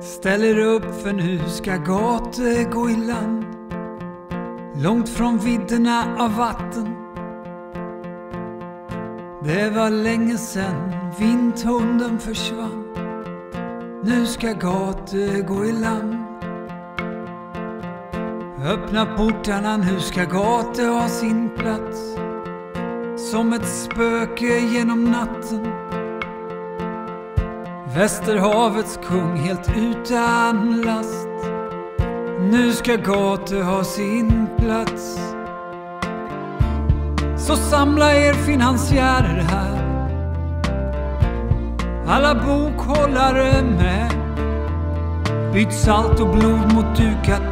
Ställer upp för nu ska gator gå i land. Långt från vidderna av vatten. Det var länge sen vindhunden försvann. Nu ska gator gå i land. Öppna portarna, nu ska gator ha sin plats. Som ett spöke genom natten. Västerhavets kung helt utan last. Nu ska Gate ha sin plats. Så samla er finansiärer här. Alla bokhållare med. Byt salt och blod mot dukat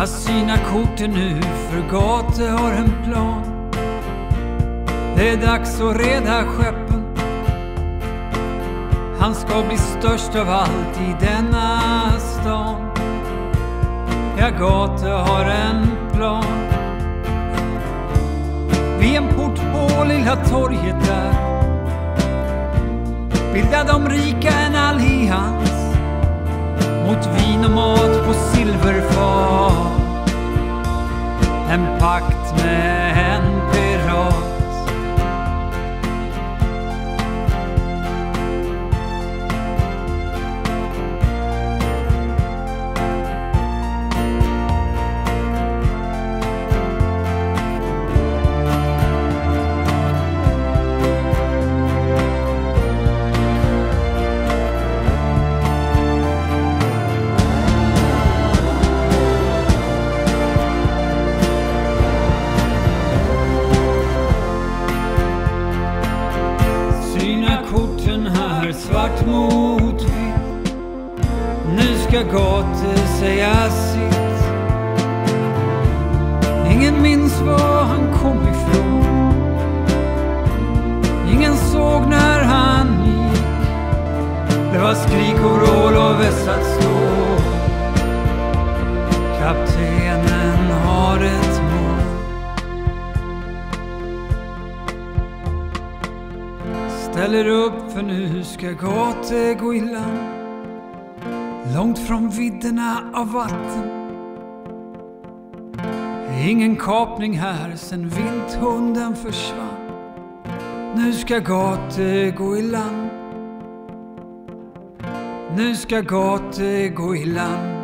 Att syna korten nu för Gate har en plan. Det är dags att reda skeppen. Han ska bli störst av allt i denna stan. Ja, Gate har en plan. Vid en port på Lilla torget där bildar de rika en allians En pakt med en pirat. Korten svart mot vitt. Nu ska Gate säga sitt. Ingen minns var han kom ifrån. Ingen såg när han gick. Det var skrik och vrål och vässat stål. Kaptenen har ett Ställer upp för nu ska Gate gå i land Långt från vidderna av vatten. Ingen kapning här sen vilthunden försvann. Nu ska Gate gå i land Nu ska Gate gå i land